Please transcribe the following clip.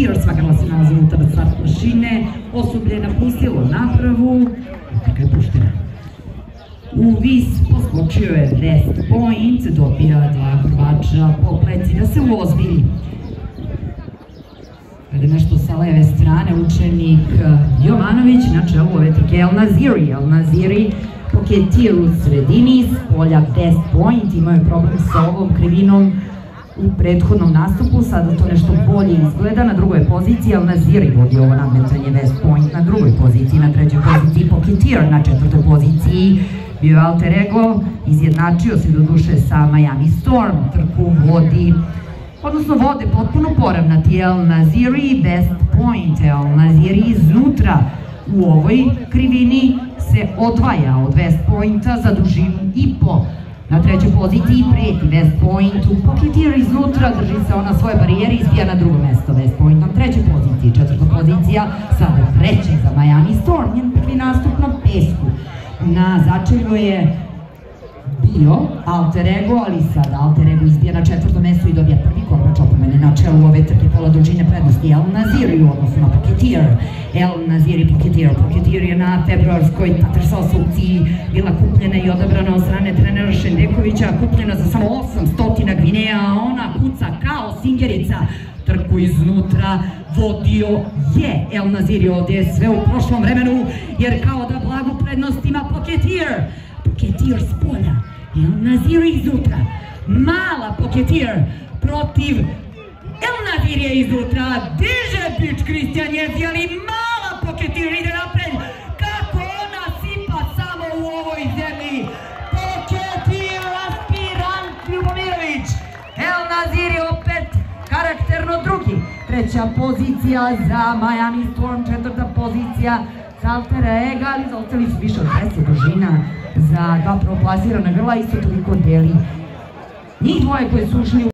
Svaka grla se nalazi unutar start mašine, osoblje je napustilo napravu, trka je puštena. U vis poskočio je West Point, dobija dva hrvača po pleci da se uozbilji. Kada nešto sa leve strane, učenik Jovanović na čelu ove trke El Naziri. El Naziri poketir u sredini, s polja Point, imao je problem sa ovom krivinom u prethodnom nastupu, sada to nešto bolje izgleda, na drugoj poziciji El Naziri vodi ovo nadmetanje West Point na drugoj poziciji, na trećoj poziciji Poketir, na četvrtoj poziciji bio je Alter Ego, izjednačio se do duše sa Miami Storm, trku vodi odnosno vode potpuno poravnati El Naziri i West Point. El Naziri iznutra u ovoj krivini se odvaja od West Pointa za dužinu i po. Na trećoj poziciji preti West Point, u poketira iznutra, drži se ona svoje barijere i izbija na drugo mesto. West Point na trećoj poziciji, četvrta pozicija, sada treća za Miami Storm, njen prvi nastup na pesku. Na začelju je bio Alter Ego, ali sad Alter Ego izbija na četvrto mesto i dobija prvi korbač opomene na čelu ove trke pola dužine prednosti El Naziri u odnosu na Poketir. El Naziri Poketir. Poketir je na februarskoj Tatrsas aukciji bila kupljena i odabrana od strane trenera Šendekovića, kupljena za samo 800 gvineja, a ona kuca kao singerica trku iznutra vodio je El Naziri ovdje sve u prošlom vremenu jer kao da blagu prednost ima Poketir. Poketir s polja El Nazir izutra. Mala Poketir protiv Nazir je izutra. Diže pič Kristijan Jezi, ali mala Poketir ide napred. Kako ona sipa samo u ovoj zemlji. Poketir, aspirant Ljubomirović. El Nazir je opet karakterno drugi. Treća pozicija za Miami Storm, četvrta pozicija za Altera Ega, ali zaostali su više od 10 dužina za dva proplasirana grla, isto toliko deli njih dvoje koje su ušli u